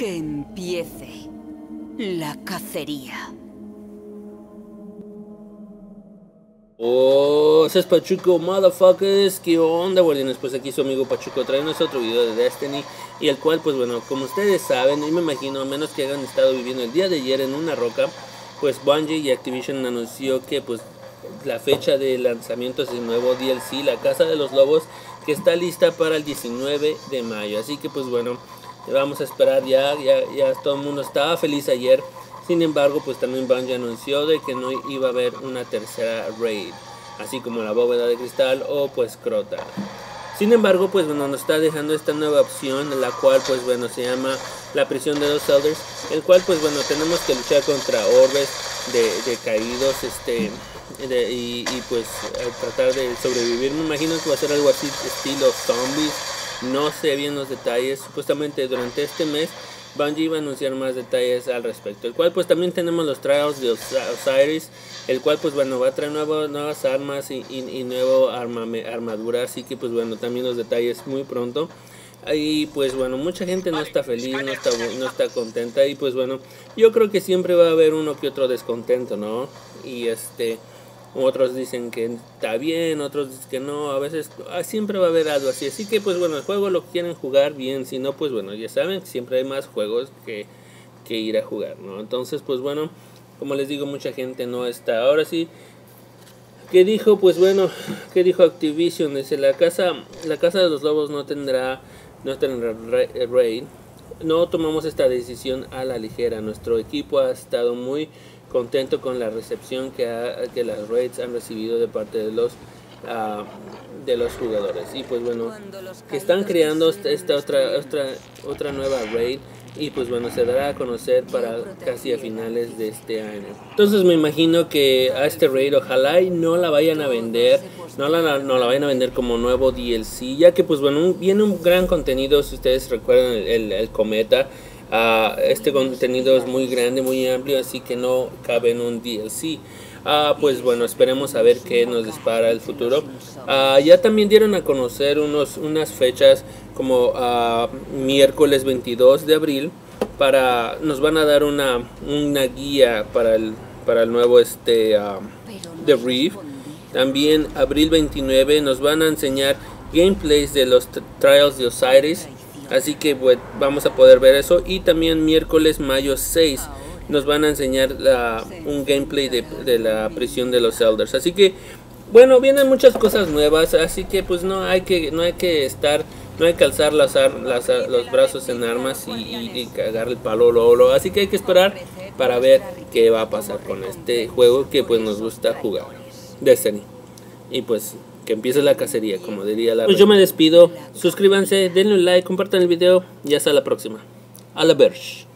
Que empiece la cacería. Oh, es Pachuco, motherfuckers, ¿qué onda, guardianes? Pues aquí su amigo Pachuco trae otro video de Destiny Y el cual, pues bueno, como ustedes saben, y me imagino, a menos que hayan estado viviendo el día de ayer en una roca Pues Bungie y Activision anunció que pues la fecha de lanzamiento es el nuevo DLC, La Casa de los Lobos Que está lista para el 19 de mayo Así que pues bueno, vamos a esperar ya, ya, ya todo el mundo estaba feliz ayer sin embargo, pues también Bungie anunció de que no iba a haber una tercera raid, así como la bóveda de cristal o pues Crota. Sin embargo, pues bueno, nos está dejando esta nueva opción, la cual pues bueno se llama la prisión de los Elders, el cual pues bueno tenemos que luchar contra orbes de, caídos, este, y, y, pues tratar de sobrevivir. Me imagino que va a ser algo así estilo zombies, no sé bien los detalles. Supuestamente durante este mes Bungie iba a anunciar más detalles al respecto. El cual pues también tenemos los Trials de Osiris. El cual pues bueno va a traer nuevas armas y, y, nuevo armadura. Así que pues bueno también los detalles muy pronto. Y pues bueno, mucha gente no está feliz, no está, no está contenta. Y pues bueno, yo creo que siempre va a haber uno que otro descontento, ¿no? Y este otros dicen que está bien, otros dicen que no, a veces ah, siempre va a haber algo así. Así que pues bueno, el juego lo quieren jugar bien, si no pues bueno, ya saben, siempre hay más juegos que, que ir a jugar, ¿no? Entonces pues bueno, como les digo, mucha gente no está. Ahora sí, ¿qué dijo? Pues bueno, ¿qué dijo Activision? Dice, la casa, la casa de los lobos no tendrá, no tendrá raid. No tomamos esta decisión a la ligera. Nuestro equipo ha estado muy contento con la recepción que, que las raids han recibido de parte de los uh, de los jugadores. Y pues bueno que están creando esta otra otra otra nueva raid y pues bueno se dará a conocer para casi a finales de este año. Entonces me imagino que a este raid ojalá y no la vayan a vender no la, no la vayan a vender como nuevo DLC ya que pues bueno viene un gran contenido si ustedes recuerdan el, el cometa Uh, este contenido es muy grande, muy amplio, así que no cabe en un DLC. Uh, pues bueno, esperemos a ver qué nos dispara el futuro. Uh, ya también dieron a conocer unos, unas fechas como miércoles 22 de abril. Para, nos van a dar una, una guía para el, para el nuevo este, The Reef. También abril 29 nos van a enseñar gameplays de los Trials de Osiris Así que vamos a poder ver eso. Y también miércoles mayo 6 nos van a enseñar un gameplay de, la prisión de los Elders. Así que bueno, vienen muchas cosas nuevas. Así que pues no hay que, no hay que estar, no hay que alzar las, los brazos en armas y, y, cagar el palo lolo. Así que hay que esperar para ver qué va a pasar con este juego que pues nos gusta jugar. Destiny. Y pues que empiece la cacería, como diría la... Pues yo me despido, suscríbanse, denle un like, compartan el video y hasta la próxima. A la verge.